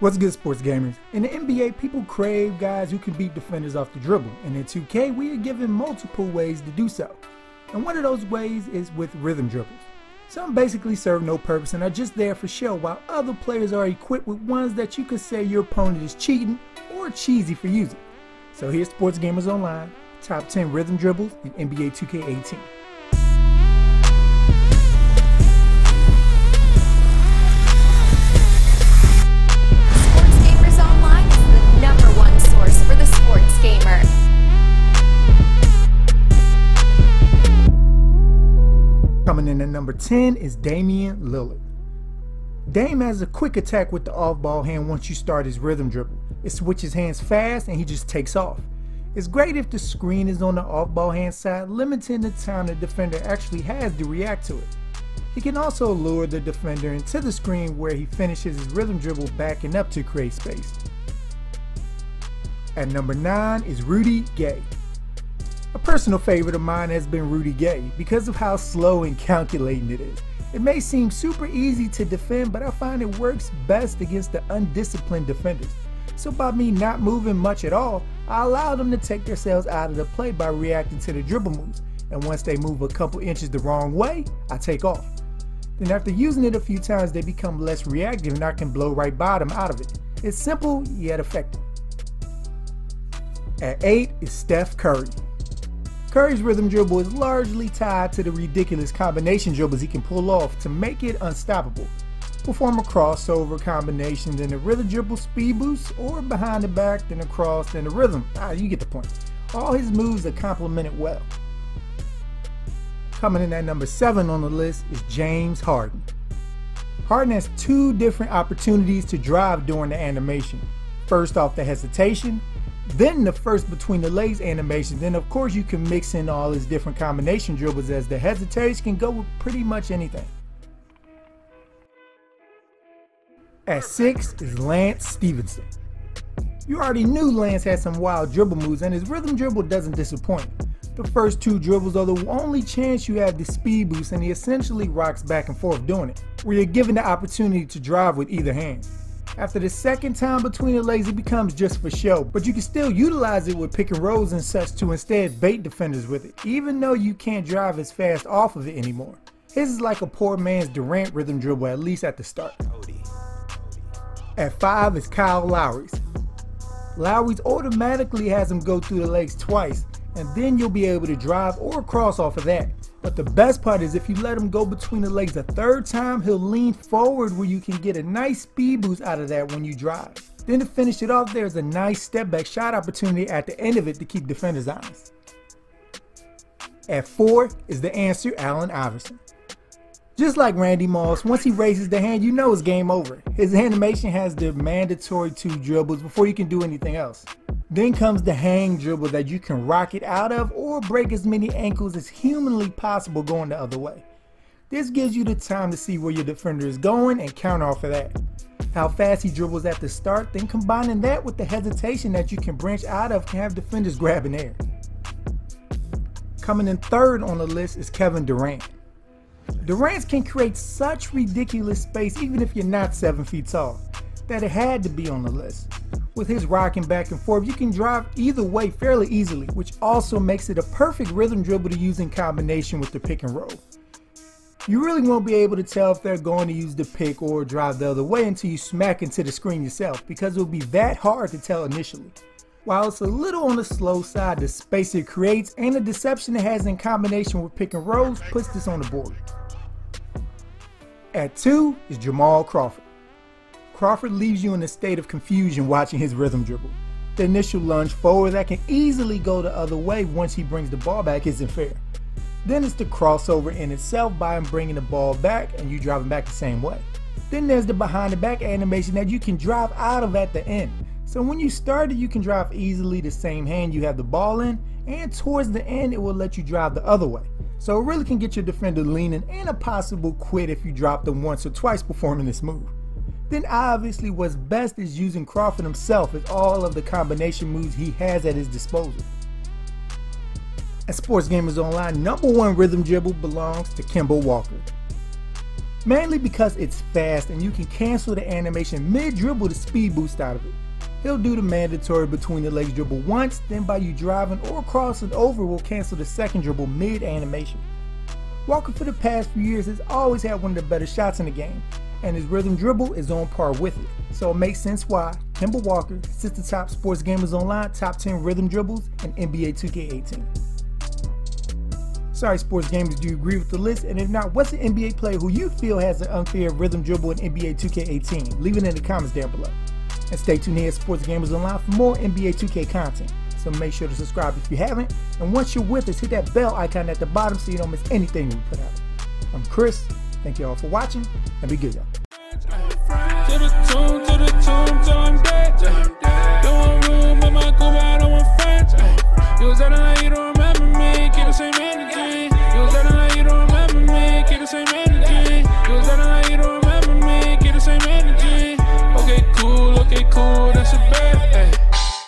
What's good, sports gamers? In the NBA, people crave guys who can beat defenders off the dribble, and in 2K, we are given multiple ways to do so. And one of those ways is with rhythm dribbles. Some basically serve no purpose and are just there for show, while other players are equipped with ones that you could say your opponent is cheating or cheesy for using. So here's Sports Gamers Online, top 10 rhythm dribbles in NBA 2K18. At number 10 is Damian Lillard. Dame has a quick attack with the off ball hand once you start his rhythm dribble. It switches hands fast and he just takes off. It's great if the screen is on the off ball hand side, limiting the time the defender actually has to react to it. He can also lure the defender into the screen where he finishes his rhythm dribble backing up to create space. At number 9 is Rudy Gay. A personal favorite of mine has been Rudy Gay because of how slow and calculating it is. It may seem super easy to defend, but I find it works best against the undisciplined defenders. So by me not moving much at all, I allow them to take themselves out of the play by reacting to the dribble moves. And once they move a couple inches the wrong way, I take off. Then after using it a few times, they become less reactive and I can blow right by them out of it. It's simple yet effective. At 8 is Steph Curry. Curry's rhythm dribble is largely tied to the ridiculous combination dribbles he can pull off to make it unstoppable. Perform a crossover combination, then a rhythm dribble speed boost, or behind the back, then a cross, then a rhythm. Ah, you get the point. All his moves are complemented well. Coming in at number 7 on the list is James Harden. Harden has two different opportunities to drive during the animation. First off the hesitation, then the first between the legs animation. Then of course you can mix in all his different combination dribbles as the hesitation can go with pretty much anything. At 6 is Lance Stephenson. You already knew Lance had some wild dribble moves and his rhythm dribble doesn't disappoint. The first two dribbles are the only chance you have the speed boost and he essentially rocks back and forth doing it, where you're given the opportunity to drive with either hand. After the second time between the legs it becomes just for show, but you can still utilize it with pick and rolls and such to instead bait defenders with it, even though you can't drive as fast off of it anymore. His is like a poor man's Durant rhythm dribble at least at the start. At 5 is Kyle Lowry's. Lowry's automatically has him go through the legs twice, and then you'll be able to drive or cross off of that. But the best part is if you let him go between the legs a third time, he'll lean forward where you can get a nice speed boost out of that when you drive. Then to finish it off, there's a nice step back shot opportunity at the end of it to keep defenders honest. At 4 is the answer Allen Iverson. Just like Randy Moss, once he raises the hand, you know it's game over. His animation has the mandatory two dribbles before you can do anything else. Then comes the hang dribble that you can rock it out of or break as many ankles as humanly possible going the other way. This gives you the time to see where your defender is going and counter off of that. How fast he dribbles at the start, then combining that with the hesitation that you can branch out of can have defenders grabbing air. Coming in third on the list is Kevin Durant. Durant can create such ridiculous space even if you're not 7 feet tall, that it had to be on the list. With his rocking back and forth, you can drive either way fairly easily, which also makes it a perfect rhythm dribble to use in combination with the pick and roll. You really won't be able to tell if they're going to use the pick or drive the other way until you smack into the screen yourself, because it will be that hard to tell initially. While it's a little on the slow side, the space it creates and the deception it has in combination with pick and rolls puts this on the board. At 2 is Jamal Crawford. Crawford leaves you in a state of confusion watching his rhythm dribble. The initial lunge forward that can easily go the other way once he brings the ball back isn't fair. Then it's the crossover in itself by him bringing the ball back and you driving back the same way. Then there's the behind the back animation that you can drive out of at the end. So when you start it, you can drive easily the same hand you have the ball in, and towards the end, it will let you drive the other way. So it really can get your defender leaning and a possible quit if you drop them once or twice performing this move. Then obviously what's best is using Crawford himself as all of the combination moves he has at his disposal. At Sports Gamers Online, number one rhythm dribble belongs to Kemba Walker. mainly because it's fast and you can cancel the animation mid-dribble to speed boost out of it. He'll do the mandatory between the legs dribble once, then by you driving or crossing over will cancel the second dribble mid-animation. Walker for the past few years has always had one of the better shots in the game, and his rhythm dribble is on par with it. So it makes sense why Kemba Walker sits the top Sports Gamers Online top 10 rhythm dribbles in NBA 2K18. Sorry, sports gamers, do you agree with the list? And if not, what's the NBA player who you feel has an unfair rhythm dribble in NBA 2K18? Leave it in the comments down below. And stay tuned here at Sports Gamers Online for more NBA 2K content. So make sure to subscribe if you haven't. And once you're with us, hit that bell icon at the bottom so you don't miss anything we put out. I'm Chris. Thank you all for watching, and be good, y'all.